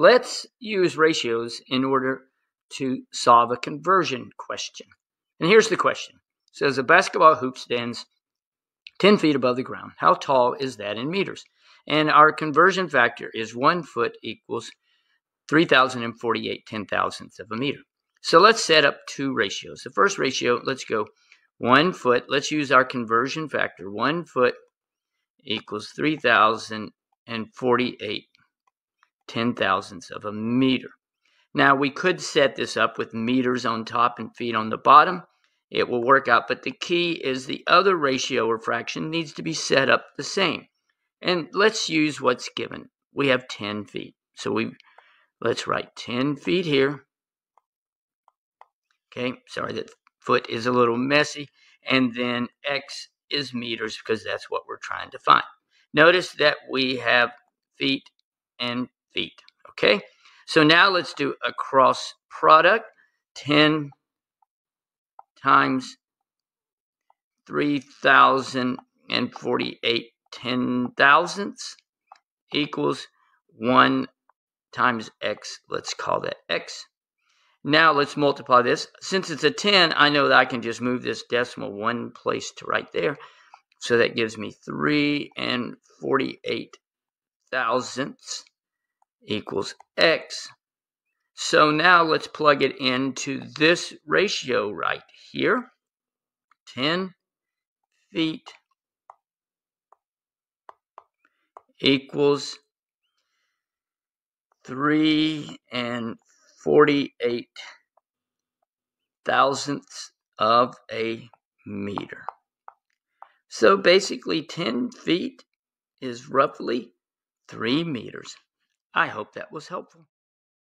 Let's use ratios in order to solve a conversion question. And here's the question. It says a basketball hoop stands 10 feet above the ground. How tall is that in meters? And our conversion factor is one foot equals 3,048 ten thousandths of a meter. So let's set up two ratios. The first ratio, let's go one foot. Let's use our conversion factor. One foot equals 3,048 ten thousandths of a meter. Now we could set this up with meters on top and feet on the bottom. It will work out, but the key is the other ratio or fraction needs to be set up the same. And let's use what's given. We have 10 feet. So we let's write 10 feet here. Okay, sorry that foot is a little messy. And then x is meters because that's what we're trying to find. Notice that we have feet and feet. Okay, so now let's do a cross product. 10 times 3,048 ten thousandths equals 1 times x. Let's call that x. Now let's multiply this. Since it's a 10, I know that I can just move this decimal one place to right there. So that gives me 3 and 48 thousandths equals x. So now let's plug it into this ratio right here. 10 feet equals 3 and 48 thousandths of a meter. So basically 10 feet is roughly 3 meters. I hope that was helpful.